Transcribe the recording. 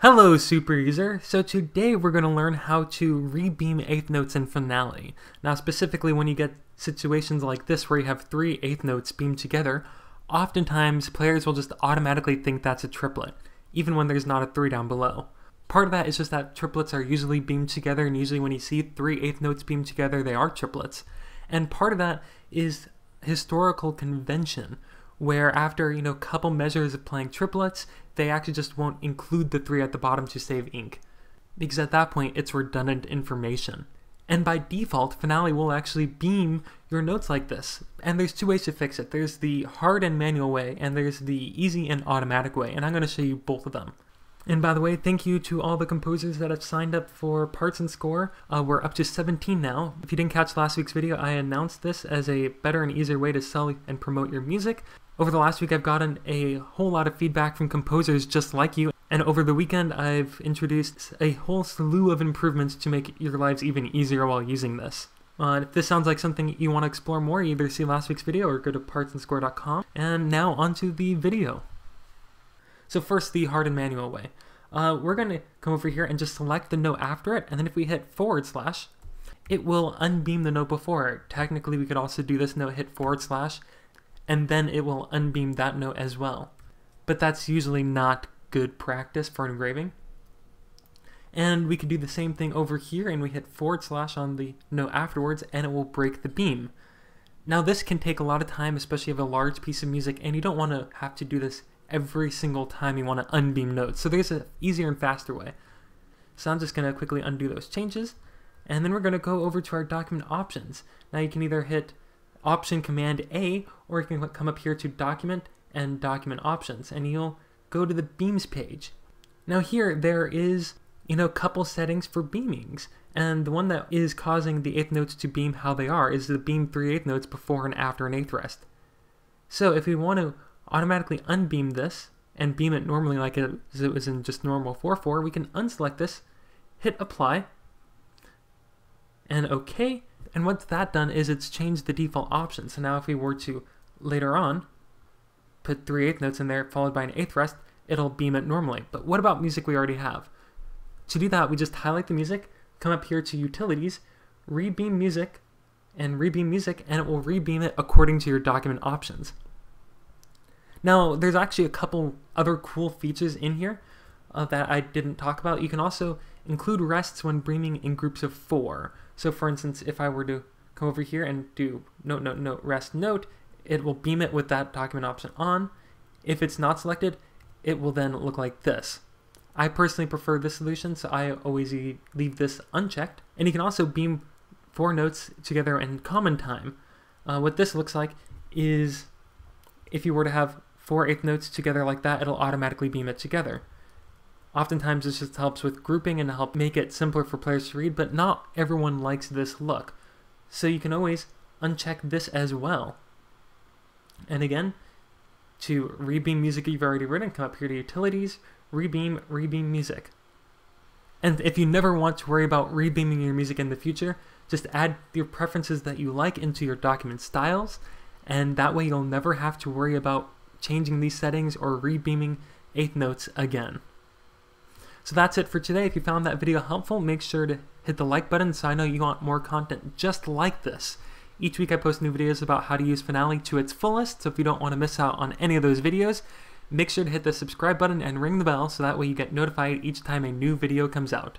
Hello super user! So today we're going to learn how to rebeam eighth notes in Finale. Now specifically when you get situations like this where you have three eighth notes beamed together, oftentimes players will just automatically think that's a triplet, even when there's not a three down below. Part of that is just that triplets are usually beamed together and usually when you see three eighth notes beamed together they are triplets. And part of that is historical convention where after you know a couple measures of playing triplets, they actually just won't include the three at the bottom to save ink. Because at that point, it's redundant information. And by default, Finale will actually beam your notes like this. And there's two ways to fix it. There's the hard and manual way, and there's the easy and automatic way, and I'm going to show you both of them. And by the way, thank you to all the composers that have signed up for Parts and Score. Uh, we're up to 17 now. If you didn't catch last week's video, I announced this as a better and easier way to sell and promote your music. Over the last week, I've gotten a whole lot of feedback from composers just like you, and over the weekend, I've introduced a whole slew of improvements to make your lives even easier while using this. Uh, if this sounds like something you want to explore more, either see last week's video or go to partsandscore.com. And now onto the video. So first, the hard and manual way. Uh, we're going to come over here and just select the note after it, and then if we hit forward slash, it will unbeam the note before it. Technically, we could also do this note, hit forward slash, and then it will unbeam that note as well. But that's usually not good practice for engraving. And we could do the same thing over here and we hit forward slash on the note afterwards and it will break the beam. Now this can take a lot of time, especially if a large piece of music and you don't want to have to do this every single time you want to unbeam notes. So there's an easier and faster way. So I'm just going to quickly undo those changes. And then we're going to go over to our document options. Now you can either hit Option Command A, or you can come up here to Document and Document Options, and you'll go to the Beams page. Now here, there is, you know, a couple settings for beamings, and the one that is causing the eighth notes to beam how they are is the beam 3 eighth notes before and after an eighth rest. So if we want to automatically unbeam this, and beam it normally like it it was in just normal 4-4, we can unselect this, hit apply, and OK, and what's that done is it's changed the default option. So now if we were to later on put 3 8 notes in there followed by an eighth rest, it'll beam it normally. But what about music we already have? To do that, we just highlight the music, come up here to Utilities, rebeam music, and rebeam music, and it will rebeam it according to your document options. Now, there's actually a couple other cool features in here uh, that I didn't talk about. You can also include rests when beaming in groups of four. So for instance, if I were to come over here and do note, note, note, rest, note, it will beam it with that document option on. If it's not selected, it will then look like this. I personally prefer this solution, so I always leave this unchecked. And you can also beam four notes together in common time. Uh, what this looks like is if you were to have four eighth notes together like that, it'll automatically beam it together. Oftentimes this just helps with grouping and help make it simpler for players to read, but not everyone likes this look. So you can always uncheck this as well. And again, to rebeam music you've already written, come up here to Utilities, Rebeam, Rebeam Music. And if you never want to worry about rebeaming your music in the future, just add your preferences that you like into your document styles, and that way you'll never have to worry about changing these settings or rebeaming eighth notes again. So that's it for today. If you found that video helpful, make sure to hit the like button so I know you want more content just like this. Each week I post new videos about how to use Finale to its fullest, so if you don't want to miss out on any of those videos, make sure to hit the subscribe button and ring the bell so that way you get notified each time a new video comes out.